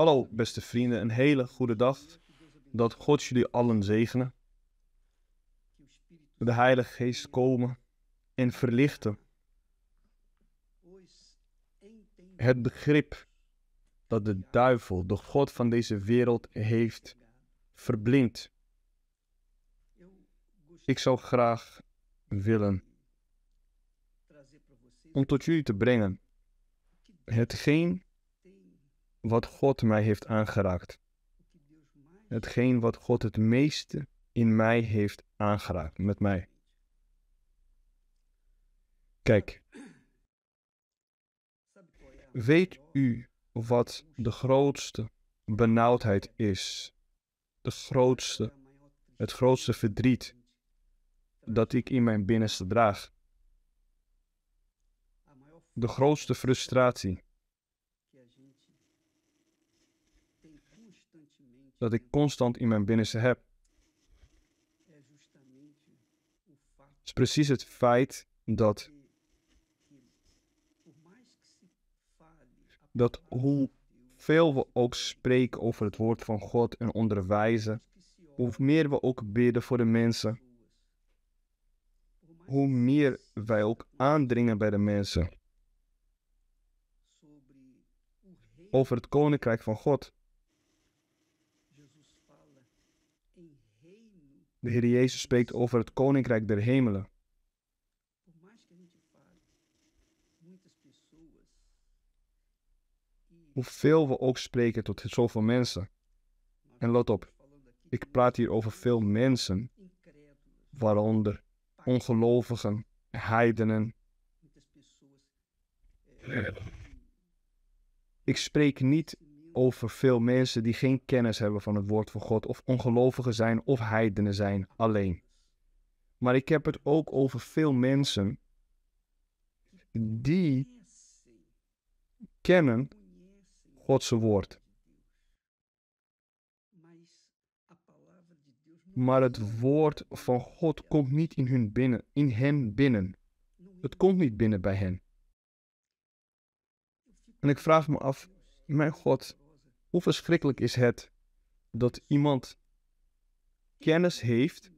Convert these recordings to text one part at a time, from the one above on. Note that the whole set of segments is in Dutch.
Hallo beste vrienden, een hele goede dag. Dat God jullie allen zegenen. De Heilige Geest komen en verlichten het begrip dat de duivel, de God van deze wereld, heeft verblind. Ik zou graag willen om tot jullie te brengen hetgeen wat God mij heeft aangeraakt. Hetgeen wat God het meeste in mij heeft aangeraakt, met mij. Kijk, weet u wat de grootste benauwdheid is? De grootste, het grootste verdriet dat ik in mijn binnenste draag. De grootste frustratie dat ik constant in mijn binnenste heb. Het is precies het feit dat, dat hoeveel we ook spreken over het woord van God en onderwijzen, hoe meer we ook bidden voor de mensen, hoe meer wij ook aandringen bij de mensen over het koninkrijk van God. De Heer Jezus spreekt over het koninkrijk der hemelen. Hoeveel we ook spreken tot zoveel mensen. En let op, ik praat hier over veel mensen, waaronder ongelovigen, heidenen. Ik spreek niet over veel mensen die geen kennis hebben van het woord van God, of ongelovigen zijn of heidenen zijn alleen. Maar ik heb het ook over veel mensen die kennen Gods woord. Maar het woord van God komt niet in, hun binnen, in hen binnen. Het komt niet binnen bij hen. En ik vraag me af, mijn God, hoe verschrikkelijk is het dat iemand kennis heeft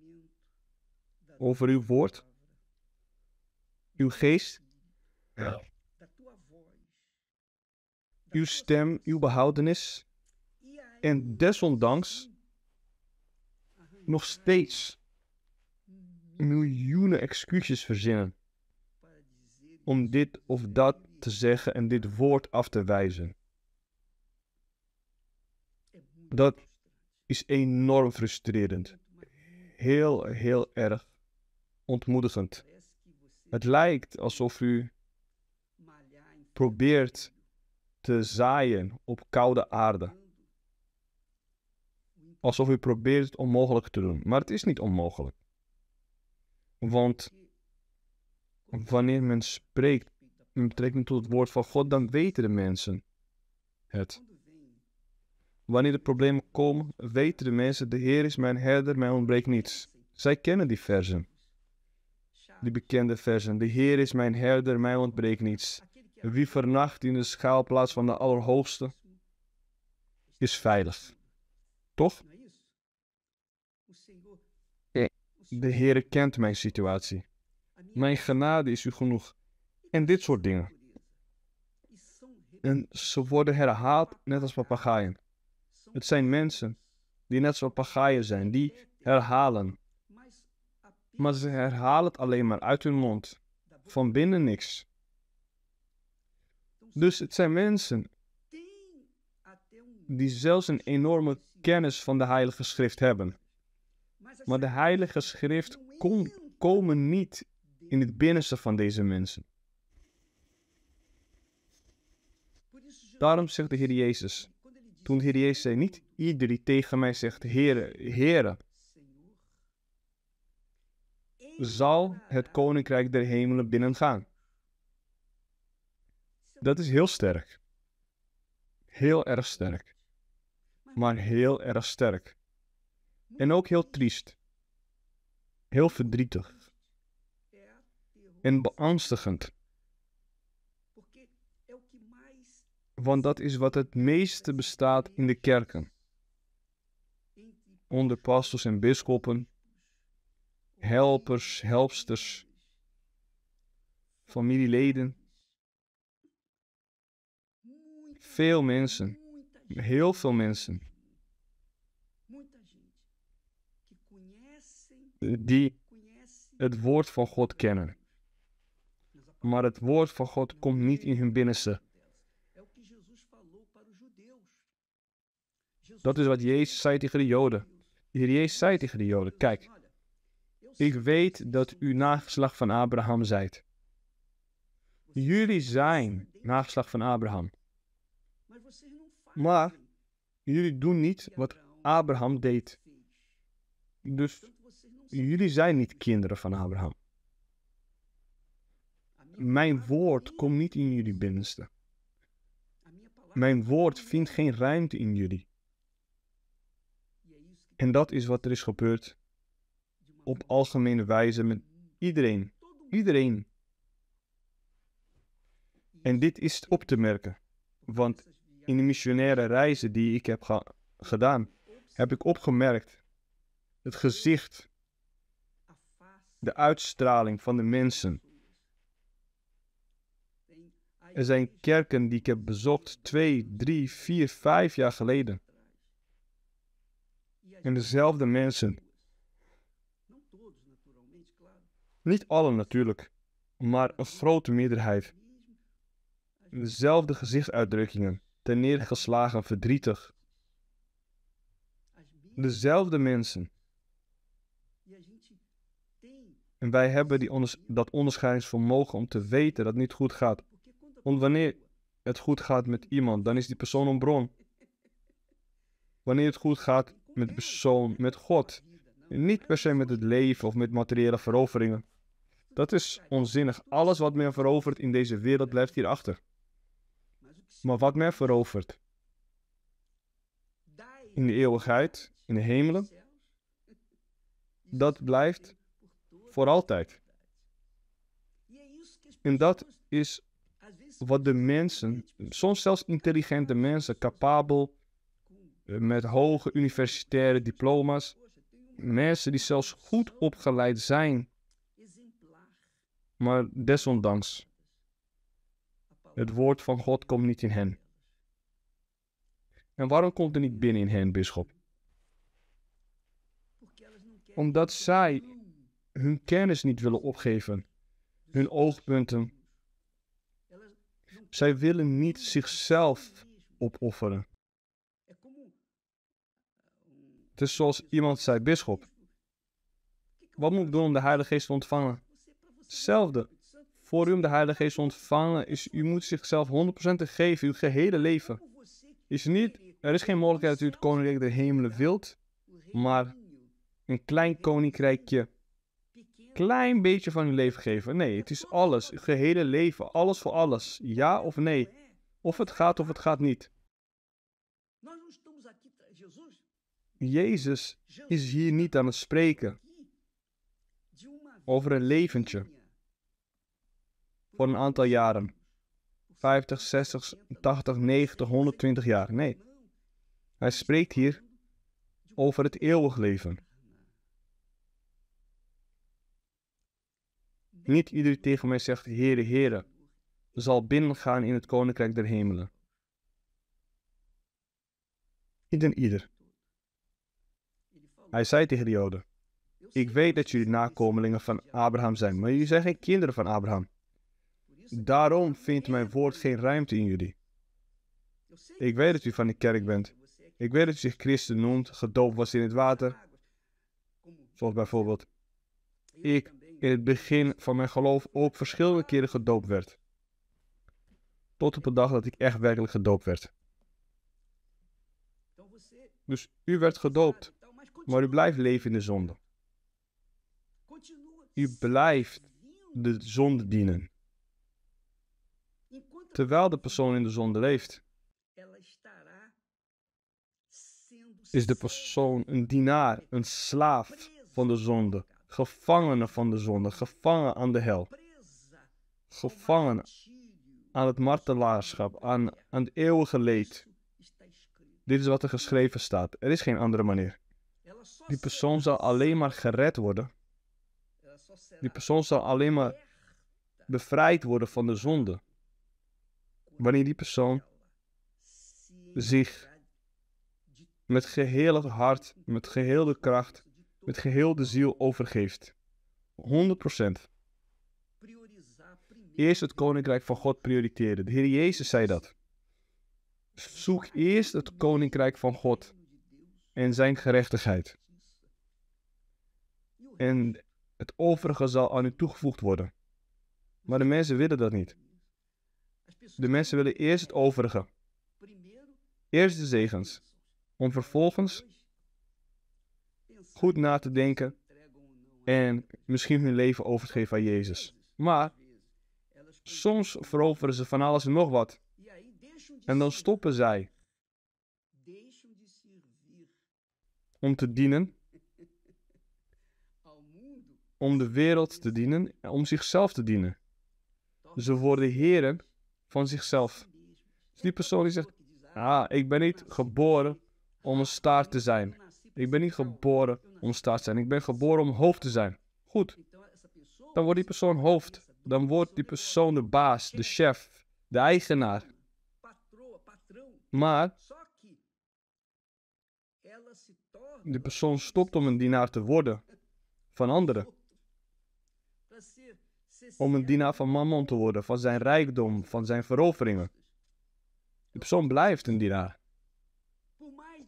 over uw woord, uw geest, ja. uw stem, uw behoudenis, en desondanks nog steeds miljoenen excuses verzinnen om dit of dat te zeggen en dit woord af te wijzen. Dat is enorm frustrerend. Heel, heel erg ontmoedigend. Het lijkt alsof u probeert te zaaien op koude aarde. Alsof u probeert het onmogelijk te doen. Maar het is niet onmogelijk. Want wanneer men spreekt in betrekking tot het woord van God, dan weten de mensen het. Wanneer de problemen komen, weten de mensen, de Heer is mijn herder, mij ontbreekt niets. Zij kennen die versen. Die bekende versen. De Heer is mijn herder, mij ontbreekt niets. Wie vernacht in de schaalplaats van de Allerhoogste, is veilig. Toch? De Heer kent mijn situatie. Mijn genade is u genoeg. En dit soort dingen. En ze worden herhaald net als papegaaien. Het zijn mensen die net zoals papegaaien zijn, die herhalen. Maar ze herhalen het alleen maar uit hun mond. Van binnen niks. Dus het zijn mensen die zelfs een enorme kennis van de Heilige Schrift hebben. Maar de Heilige Schrift kom, komen niet in het binnenste van deze mensen. Daarom zegt de Heer Jezus, toen de Heer zei, niet ieder die tegen mij zegt, Heere, Heere, zal het Koninkrijk der Hemelen binnengaan. Dat is heel sterk. Heel erg sterk. Maar heel erg sterk. En ook heel triest. Heel verdrietig. En beangstigend. Want dat is wat het meeste bestaat in de kerken. Onder pastors en bisschoppen, helpers, helpsters, familieleden. Veel mensen, heel veel mensen, die het woord van God kennen. Maar het woord van God komt niet in hun binnenste. Dat is wat Jezus zei tegen de Joden. De Heer Jezus zei tegen de Joden: Kijk, ik weet dat u nageslag van Abraham zijt. Jullie zijn nageslag van Abraham. Maar jullie doen niet wat Abraham deed. Dus jullie zijn niet kinderen van Abraham. Mijn woord komt niet in jullie binnenste. Mijn woord vindt geen ruimte in jullie. En dat is wat er is gebeurd op algemene wijze met iedereen. Iedereen. En dit is op te merken, want in de missionaire reizen die ik heb gedaan, heb ik opgemerkt het gezicht, de uitstraling van de mensen. Er zijn kerken die ik heb bezocht twee, drie, vier, vijf jaar geleden. En dezelfde mensen. Niet alle natuurlijk, maar een grote meerderheid. Dezelfde gezichtsuitdrukkingen, ten neergeslagen, verdrietig. Dezelfde mensen. En wij hebben die onders dat onderscheidingsvermogen om te weten dat het niet goed gaat. Want wanneer het goed gaat met iemand, dan is die persoon een bron. Wanneer het goed gaat met de persoon, met God. Niet per se met het leven of met materiële veroveringen. Dat is onzinnig. Alles wat men verovert in deze wereld blijft hierachter. Maar wat men verovert in de eeuwigheid, in de hemelen, dat blijft voor altijd. En dat is wat de mensen, soms zelfs intelligente mensen, capabel, met hoge universitaire diploma's, mensen die zelfs goed opgeleid zijn, maar desondanks, het woord van God komt niet in hen. En waarom komt het niet binnen in hen, bisschop? Omdat zij hun kennis niet willen opgeven, hun oogpunten. Zij willen niet zichzelf opofferen. Het is zoals iemand zei, bisschop. Wat moet ik doen om de Heilige Geest te ontvangen? Hetzelfde. Voor u om de Heilige Geest te ontvangen is, u moet zichzelf 100% te geven, uw gehele leven. Is niet, er is geen mogelijkheid dat u het koninkrijk der hemelen wilt, maar een klein koninkrijkje, klein beetje van uw leven geven. Nee, het is alles, uw gehele leven, alles voor alles. Ja of nee. Of het gaat of het gaat niet. Jezus is hier niet aan het spreken over een leventje voor een aantal jaren. 50, 60, 80, 90, 120 jaar. Nee. Hij spreekt hier over het eeuwig leven. Niet iedereen tegen mij zegt, Heere, Heere, zal binnengaan in het koninkrijk der hemelen. Ieder ieder. Hij zei tegen de Joden, ik weet dat jullie nakomelingen van Abraham zijn, maar jullie zijn geen kinderen van Abraham. Daarom vindt mijn woord geen ruimte in jullie. Ik weet dat u van de kerk bent. Ik weet dat u zich christen noemt, gedoopt was in het water. Zoals bijvoorbeeld ik in het begin van mijn geloof ook verschillende keren gedoopt werd. Tot op de dag dat ik echt werkelijk gedoopt werd. Dus u werd gedoopt, maar u blijft leven in de zonde. U blijft de zonde dienen. Terwijl de persoon in de zonde leeft, is de persoon een dienaar, een slaaf van de zonde, gevangene van de zonde, gevangen aan de hel. Gevangen aan het martelaarschap, aan, aan het eeuwige leed. Dit is wat er geschreven staat. Er is geen andere manier. Die persoon zal alleen maar gered worden. Die persoon zal alleen maar bevrijd worden van de zonde. Wanneer die persoon zich met geheel het hart, met geheel de kracht, met geheel de ziel overgeeft. 100%. Eerst het koninkrijk van God prioriteren. De Heer Jezus zei dat. Zoek eerst het koninkrijk van God en zijn gerechtigheid. En het overige zal aan u toegevoegd worden. Maar de mensen willen dat niet. De mensen willen eerst het overige. Eerst de zegens. Om vervolgens goed na te denken en misschien hun leven over te geven aan Jezus. Maar soms veroveren ze van alles en nog wat. En dan stoppen zij om te dienen, om de wereld te dienen en om zichzelf te dienen. Ze worden heren van zichzelf. Dus die persoon die zegt, ah, ik ben niet geboren om een staart te zijn. Ik ben niet geboren om staart te zijn. Ik ben geboren om hoofd te zijn. Goed. Dan wordt die persoon hoofd. Dan wordt die persoon de baas, de chef, de eigenaar. Maar de persoon stopt om een dienaar te worden van anderen. Om een dienaar van Mammon te worden, van zijn rijkdom, van zijn veroveringen. De persoon blijft een dienaar.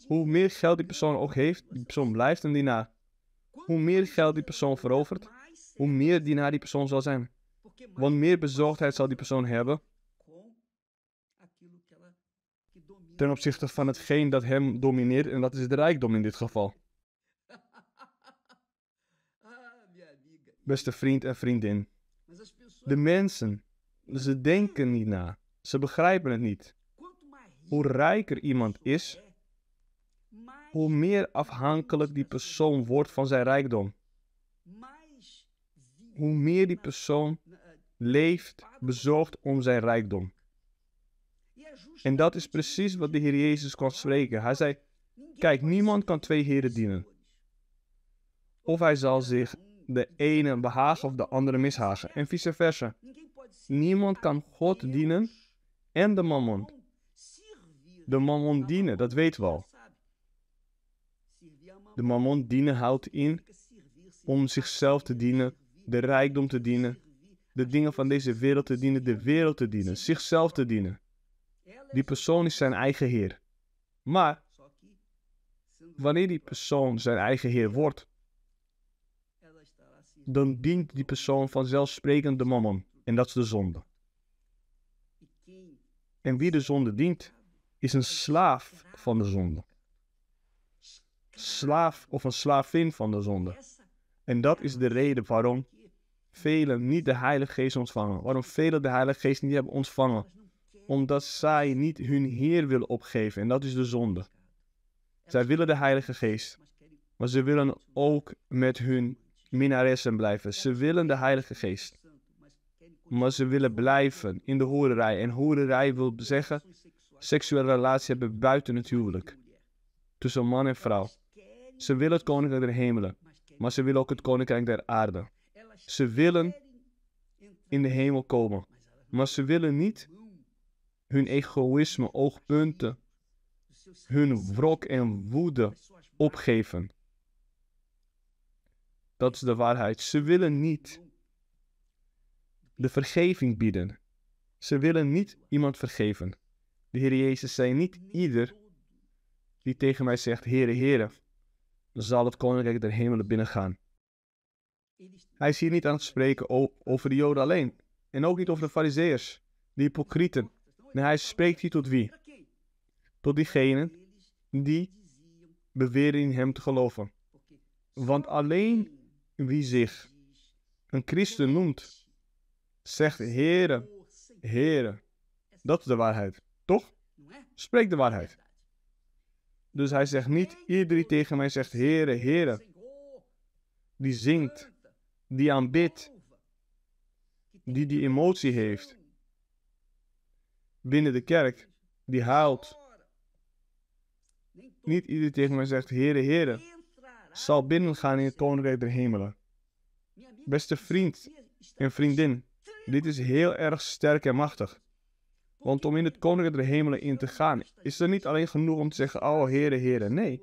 Hoe meer geld die persoon ook heeft, die persoon blijft een dienaar. Hoe meer geld die persoon verovert, hoe meer dienaar die persoon zal zijn. Want meer bezorgdheid zal die persoon hebben ten opzichte van hetgeen dat hem domineert en dat is de rijkdom in dit geval. Beste vriend en vriendin, de mensen, ze denken niet na, ze begrijpen het niet. Hoe rijker iemand is, hoe meer afhankelijk die persoon wordt van zijn rijkdom. Hoe meer die persoon leeft bezorgd om zijn rijkdom. En dat is precies wat de Heer Jezus kon spreken. Hij zei: Kijk, niemand kan twee heren dienen. Of hij zal zich de ene behagen of de andere mishagen, en vice versa. Niemand kan God dienen en de mammon. De mammon dienen, dat weten we al. De mammon dienen houdt in om zichzelf te dienen, de rijkdom te dienen, de dingen van deze wereld te dienen, de wereld te dienen, zichzelf te dienen. Die persoon is zijn eigen heer. Maar wanneer die persoon zijn eigen heer wordt, dan dient die persoon vanzelfsprekend de mammon. En dat is de zonde. En wie de zonde dient, is een slaaf van de zonde. Slaaf of een slavin van de zonde. En dat is de reden waarom velen niet de Heilige Geest ontvangen. Waarom velen de Heilige Geest niet hebben ontvangen omdat zij niet hun Heer willen opgeven. En dat is de zonde. Zij willen de Heilige Geest. Maar ze willen ook met hun minnaressen blijven. Ze willen de Heilige Geest. Maar ze willen blijven in de hoererij. En hoererij wil zeggen seksuele relatie hebben buiten het huwelijk. Tussen man en vrouw. Ze willen het koninkrijk der hemelen. Maar ze willen ook het koninkrijk der aarde. Ze willen in de hemel komen. Maar ze willen niet hun egoïsme, oogpunten, hun wrok en woede opgeven. Dat is de waarheid. Ze willen niet de vergeving bieden. Ze willen niet iemand vergeven. De Heer Jezus zei niet ieder die tegen mij zegt, Heere, Heere, zal het koninkrijk der hemelen binnengaan. Hij is hier niet aan het spreken over de Joden alleen. En ook niet over de Farizeeërs, de hypocrieten, Nee, hij spreekt hier tot wie? Tot diegenen die beweren in hem te geloven. Want alleen wie zich een christen noemt, zegt Heere, Heere. Dat is de waarheid, toch? Spreek de waarheid. Dus hij zegt niet, iedereen tegen mij zegt Heere, Heere, die zingt, die aanbidt, die die emotie heeft, binnen de kerk die huilt. Niet iedereen tegen mij zegt, Heere, Heere, zal binnengaan in het koninkrijk der hemelen. Beste vriend en vriendin, dit is heel erg sterk en machtig. Want om in het koninkrijk der hemelen in te gaan, is er niet alleen genoeg om te zeggen, oh Heere, Heere. Nee,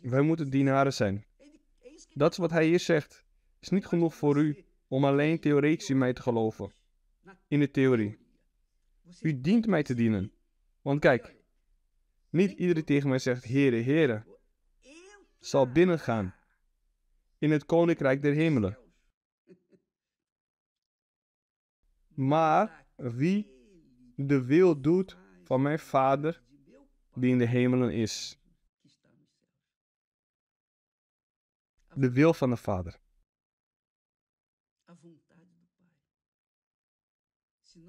wij moeten dienaren zijn. Dat is wat hij hier zegt. Is niet genoeg voor u om alleen theoretisch in mij te geloven. In de theorie. U dient mij te dienen. Want kijk, niet iedereen tegen mij zegt, Heere, Heere, zal binnengaan in het koninkrijk der hemelen. Maar wie de wil doet van mijn Vader die in de hemelen is. De wil van de Vader.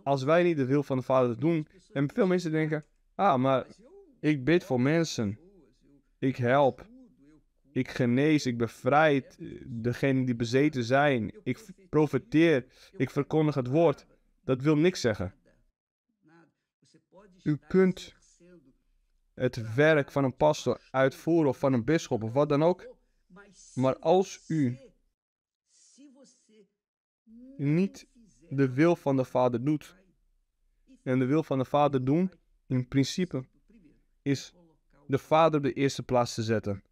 Als wij niet de wil van de Vader doen, en veel mensen denken, ah, maar ik bid voor mensen. Ik help. Ik genees, ik bevrijd degenen die bezeten zijn. Ik profiteer, ik verkondig het woord. Dat wil niks zeggen. U kunt het werk van een pastor uitvoeren of van een bisschop of wat dan ook. Maar als u niet de wil van de Vader doet, en de wil van de Vader doen, in principe, is de Vader op de eerste plaats te zetten.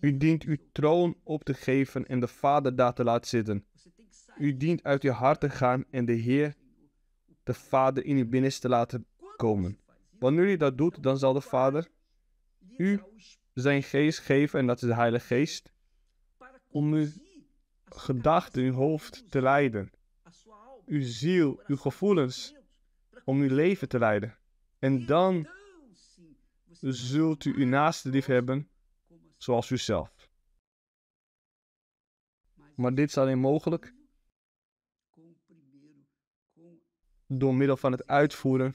U dient uw troon op te geven en de Vader daar te laten zitten. U dient uit uw hart te gaan en de Heer, de Vader, in uw binnenste laten komen. Wanneer u dat doet, dan zal de Vader u zijn geest geven, en dat is de Heilige Geest, om uw gedachten, uw hoofd te leiden. Uw ziel, uw gevoelens, om uw leven te leiden. En dan zult u uw naaste lief hebben zoals uzelf. Maar dit is alleen mogelijk door middel van het uitvoeren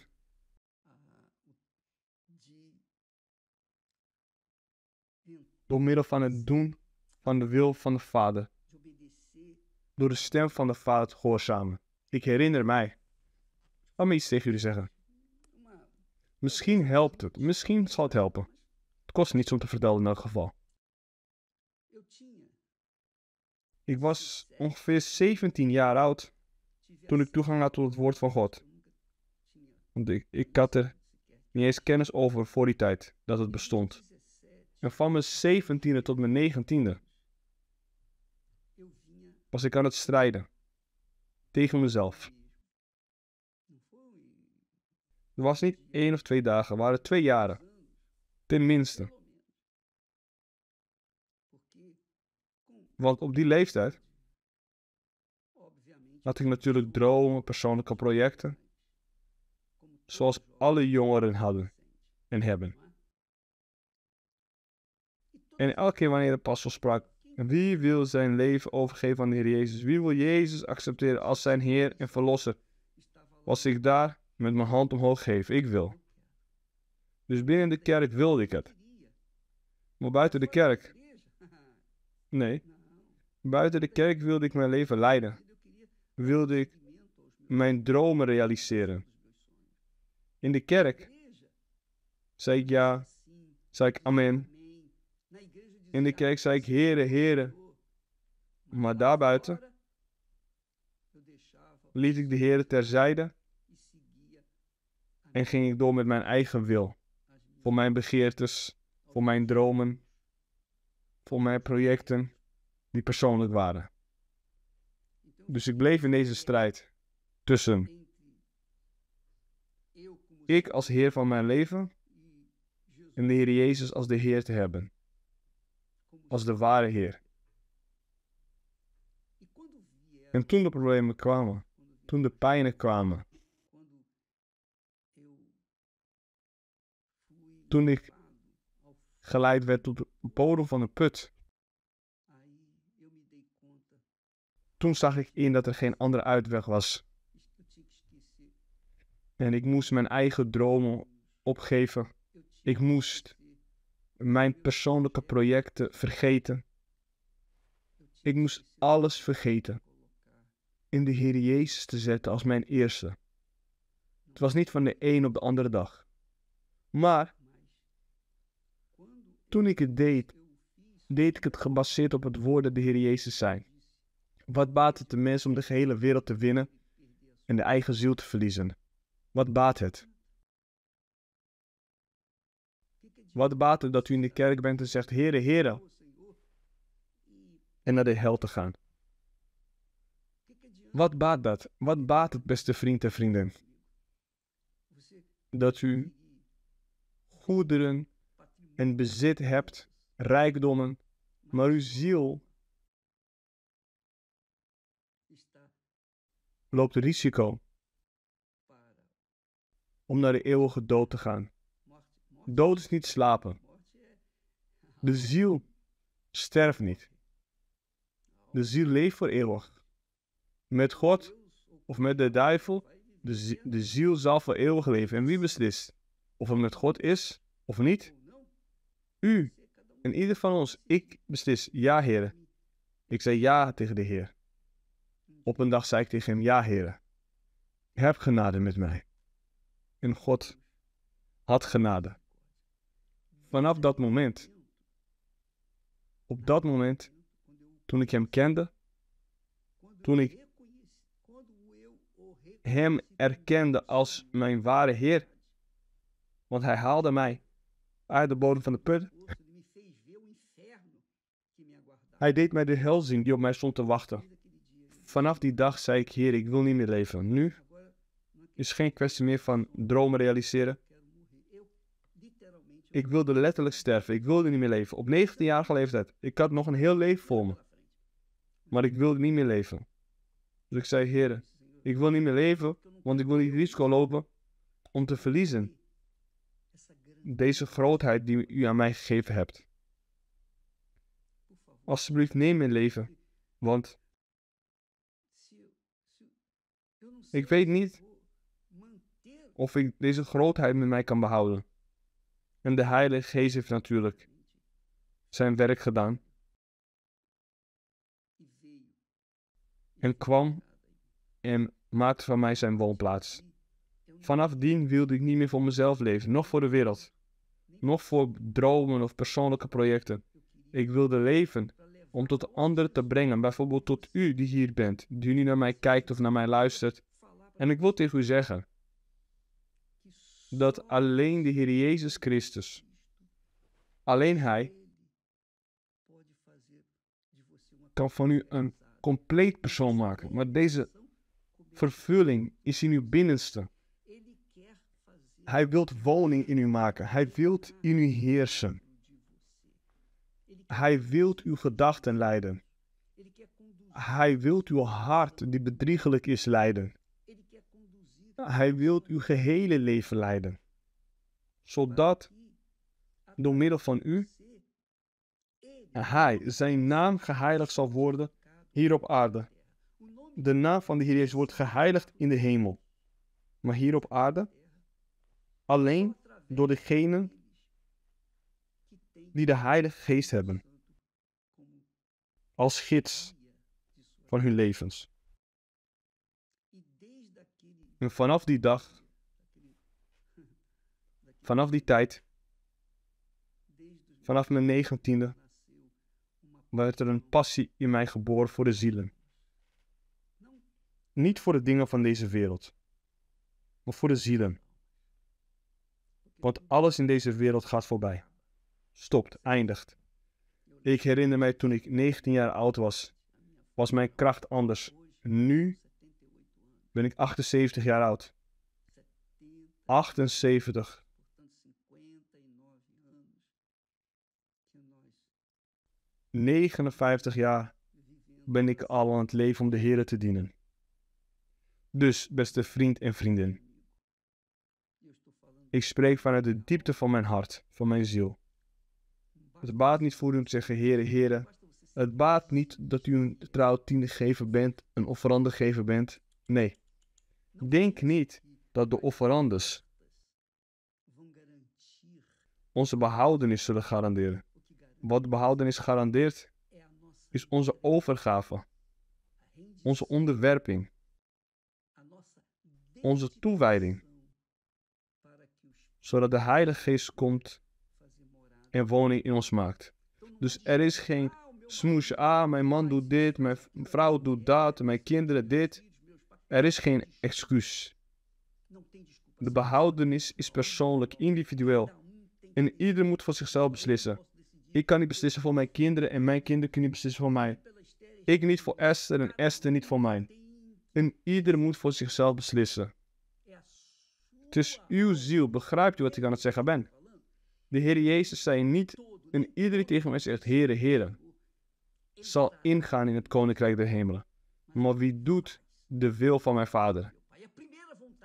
door middel van het doen van de wil van de Vader. Door de stem van de Vader te gehoorzamen. Ik herinner mij. Laat me iets tegen jullie zeggen. Misschien helpt het. Misschien zal het helpen. Het kost niets om te vertellen in elk geval. Ik was ongeveer 17 jaar oud toen ik toegang had tot het woord van God. Want ik, ik had er niet eens kennis over voor die tijd dat het bestond. En van mijn 17e tot mijn 19e was ik aan het strijden tegen mezelf. Het was niet één of twee dagen, het waren twee jaren. Tenminste. Want op die leeftijd had ik natuurlijk dromen, persoonlijke projecten. Zoals alle jongeren hadden en hebben. En elke keer wanneer de pastor sprak, wie wil zijn leven overgeven aan de Heer Jezus? Wie wil Jezus accepteren als zijn Heer en Verlosser? Was ik daar met mijn hand omhoog geven? Ik wil. Dus binnen de kerk wilde ik het. Maar buiten de kerk? Nee. Buiten de kerk wilde ik mijn leven leiden. Wilde ik mijn dromen realiseren. In de kerk zei ik ja, zei ik amen. In de kerk zei ik Heere, Heere. Maar daarbuiten liet ik de Heer terzijde en ging ik door met mijn eigen wil. Voor mijn begeertes, voor mijn dromen, voor mijn projecten die persoonlijk waren. Dus ik bleef in deze strijd tussen ik als Heer van mijn leven en de Heer Jezus als de Heer te hebben. Als de ware Heer. En toen de problemen kwamen, toen de pijnen kwamen, toen ik geleid werd tot de bodem van de put, toen zag ik in dat er geen andere uitweg was. En ik moest mijn eigen dromen opgeven. Ik moest mijn persoonlijke projecten vergeten. Ik moest alles vergeten. in de Heer Jezus te zetten als mijn eerste. Het was niet van de een op de andere dag. Maar toen ik het deed, deed ik het gebaseerd op het woord dat de Heer Jezus zei. Wat baat het de mens om de gehele wereld te winnen en de eigen ziel te verliezen? Wat baat het? Wat baat het dat u in de kerk bent en zegt, Heere, Heere, en naar de hel te gaan? Wat baat dat? Wat baat het, beste vriend en vriendin? Dat u goederen en bezit hebt, rijkdommen, maar uw ziel loopt risico om naar de eeuwige dood te gaan. Dood is niet slapen. De ziel sterft niet. De ziel leeft voor eeuwig. Met God of met de duivel, de, de ziel zal voor eeuwig leven. En wie beslist of het met God is of niet? U en ieder van ons. Ik beslis, ja, Heer. Ik zei ja tegen de Heer. Op een dag zei ik tegen hem, ja, Heer. Heb genade met mij. En God had genade. Vanaf dat moment, op dat moment, toen ik hem kende, toen ik hem erkende als mijn ware Heer, want hij haalde mij uit de bodem van de put. Hij deed mij de hel zien die op mij stond te wachten. Vanaf die dag zei ik, Heer, ik wil niet meer leven. Nu is geen kwestie meer van dromen realiseren. Ik wilde letterlijk sterven. Ik wilde niet meer leven. Op 19-jarige leeftijd. Ik had nog een heel leven voor me. Maar ik wilde niet meer leven. Dus ik zei, Heer, ik wil niet meer leven, want ik wil niet risico lopen om te verliezen. Deze grootheid die u aan mij gegeven hebt. Alsjeblieft, neem mijn leven, want ik weet niet of ik deze grootheid met mij kan behouden. En de Heilige Geest heeft natuurlijk zijn werk gedaan. En kwam en maakte van mij zijn woonplaats. Vanaf dien wilde ik niet meer voor mezelf leven, nog voor de wereld, nog voor dromen of persoonlijke projecten. Ik wilde leven om tot anderen te brengen, bijvoorbeeld tot u die hier bent, die nu naar mij kijkt of naar mij luistert. En ik wil tegen u zeggen dat alleen de Heer Jezus Christus, alleen Hij, kan van u een compleet persoon maken. Maar deze vervulling is in uw binnenste. Hij wilt woning in u maken. Hij wilt in u heersen. Hij wilt uw gedachten leiden. Hij wilt uw hart, die bedriegelijk is, leiden. Hij wilt uw gehele leven leiden. Zodat door middel van u Hij, zijn naam geheiligd zal worden hier op aarde. De naam van de Heer Jezus wordt geheiligd in de hemel. Maar hier op aarde alleen door degenen die de Heilige Geest hebben. Als gids van hun levens. En vanaf die dag, vanaf die tijd, vanaf mijn negentiende, werd er een passie in mij geboren voor de zielen. Niet voor de dingen van deze wereld, maar voor de zielen. Want alles in deze wereld gaat voorbij. Stopt, eindigt. Ik herinner mij toen ik 19 jaar oud was, was mijn kracht anders. Nu ben ik 78 jaar oud. 78. ...59 jaar ben ik al aan het leven om de Heer te dienen. Dus, beste vriend en vriendin. Ik spreek vanuit de diepte van mijn hart, van mijn ziel. Het baat niet voor u om te zeggen, Heere, Heere. Het baat niet dat u een trouw gever bent, een offerandegever bent. Nee. Denk niet dat de offerandes onze behoudenis zullen garanderen. Wat de behoudenis garandeert, is onze overgave onze onderwerping, onze toewijding, zodat de Heilige Geest komt en woning in ons maakt. Dus er is geen smoesje, ah, mijn man doet dit, mijn vrouw doet dat, mijn kinderen dit. Er is geen excuus. De behoudenis is persoonlijk, individueel. En ieder moet voor zichzelf beslissen. Ik kan niet beslissen voor mijn kinderen en mijn kinderen kunnen niet beslissen voor mij. Ik niet voor Esther en Esther niet voor mij. En ieder moet voor zichzelf beslissen. Het is uw ziel, begrijpt u wat ik aan het zeggen ben? De Heer Jezus zei niet, en iedereen tegen mij zegt, Heere, Heere, zal ingaan in het Koninkrijk der Hemelen. Maar wie doet de wil van mijn Vader?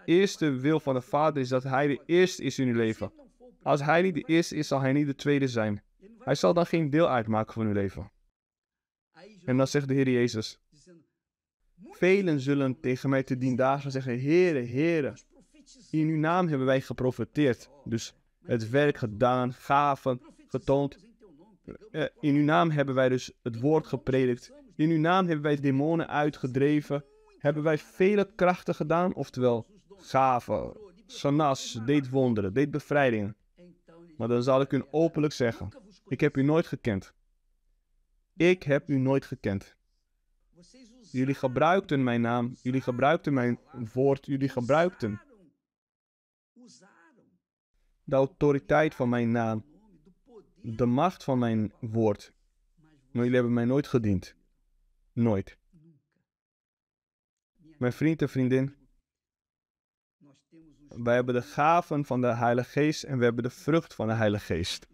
Eerste wil van de Vader is dat Hij de eerste is in uw leven. Als Hij niet de eerste is, zal Hij niet de tweede zijn. Hij zal dan geen deel uitmaken van uw leven. En dan zegt de Heer Jezus, velen zullen tegen mij te dien dagen zeggen, Heere, Heere, in uw naam hebben wij geprofeteerd. Dus het werk gedaan, gaven, getoond. Eh, in uw naam hebben wij dus het woord gepredikt. In uw naam hebben wij demonen uitgedreven. Hebben wij vele krachten gedaan, oftewel gaven. Sanas deed wonderen, deed bevrijdingen. Maar dan zal ik u openlijk zeggen: Ik heb u nooit gekend. Ik heb u nooit gekend. Jullie gebruikten mijn naam, jullie gebruikten mijn woord, jullie gebruikten de autoriteit van mijn naam, de macht van mijn woord. Maar jullie hebben mij nooit gediend. Nooit. Mijn vriend en vriendin, wij hebben de gaven van de Heilige Geest en we hebben de vrucht van de Heilige Geest.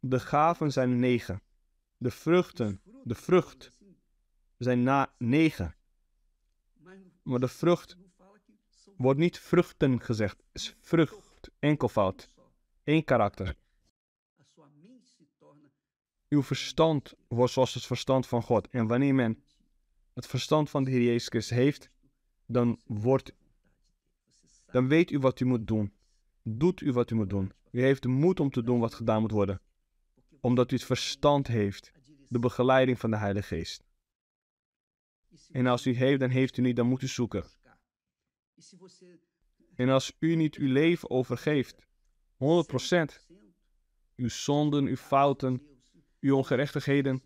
De gaven zijn negen. De vruchten, de vrucht, zijn na negen. Maar de vrucht wordt niet vruchten gezegd. Het is vrucht, enkelvoud. Eén karakter. Uw verstand wordt zoals het verstand van God. En wanneer men het verstand van de Heer Jezus heeft, dan wordt, dan weet u wat u moet doen. Doet u wat u moet doen. U heeft de moed om te doen wat gedaan moet worden. Omdat u het verstand heeft. De begeleiding van de Heilige Geest. En als u heeft, dan heeft u niet, dan moet u zoeken. En als u niet uw leven overgeeft, 100%, uw zonden, uw fouten, uw ongerechtigheden,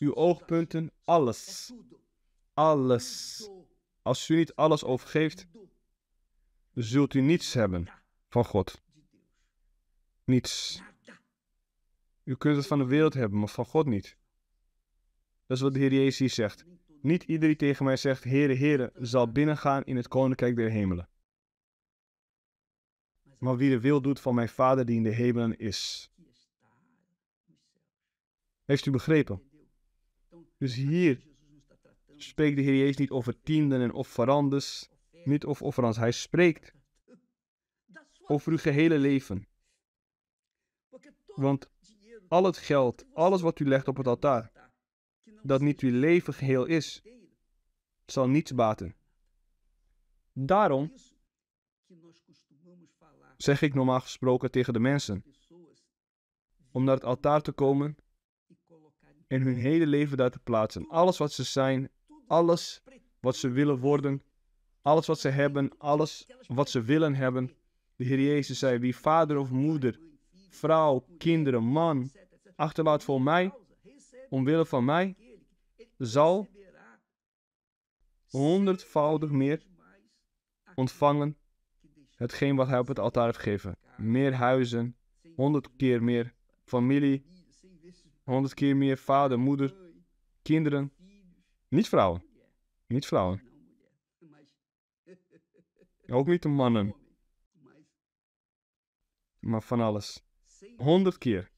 uw oogpunten, alles, alles. Als u niet alles overgeeft, zult u niets hebben van God. Niets. U kunt het van de wereld hebben, maar van God niet. Dat is wat de Heer Jezus hier zegt. Niet iedereen tegen mij zegt, Heere, Heere, zal binnengaan in het koninkrijk der hemelen. Maar wie de wil doet van mijn Vader die in de hemelen is. Heeft u begrepen? Dus hier spreekt de Heer Jezus niet over tienden en offerandes, niet over offerandes. Hij spreekt over uw gehele leven. Want al het geld, alles wat u legt op het altaar, dat niet uw leven geheel is, zal niets baten. Daarom zeg ik normaal gesproken tegen de mensen om naar het altaar te komen en hun hele leven daar te plaatsen. Alles wat ze zijn, alles wat ze willen worden, alles wat ze hebben, alles wat ze willen hebben. De Heer Jezus zei, wie vader of moeder, vrouw, kinderen, man achterlaat voor mij, omwille van mij, zal honderdvoudig meer ontvangen hetgeen wat hij op het altaar heeft gegeven. Meer huizen, honderd keer meer familie, honderd keer meer vader, moeder, kinderen. Niet vrouwen. Niet vrouwen. Ook niet de mannen. Maar van alles. Honderd keer.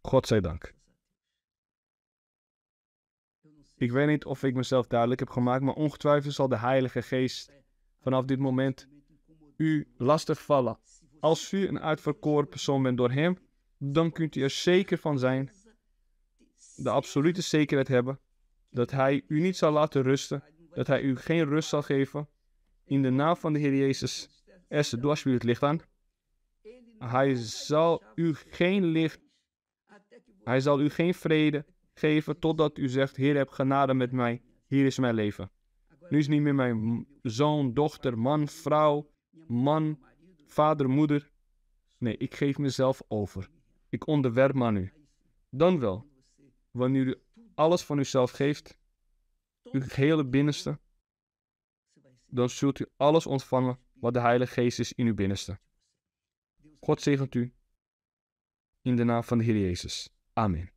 God zij dank. Ik weet niet of ik mezelf duidelijk heb gemaakt, maar ongetwijfeld zal de Heilige Geest vanaf dit moment u lastig vallen. Als u een uitverkoren persoon bent door Hem, dan kunt u er zeker van zijn, de absolute zekerheid hebben, dat Hij u niet zal laten rusten, dat Hij u geen rust zal geven. In de naam van de Heer Jezus. Esther, doe alsjeblieft het licht aan. Hij zal u geen licht, hij zal u geen vrede, geven totdat u zegt, Heer, heb genade met mij, hier is mijn leven. Nu is niet meer mijn zoon, dochter, man, vrouw, man, vader, moeder. Nee, ik geef mezelf over. Ik onderwerp me aan u. Dan wel, wanneer u alles van uzelf geeft, uw gehele binnenste, dan zult u alles ontvangen wat de Heilige Geest is in uw binnenste. God zegent u. In de naam van de Heer Jezus. Amen.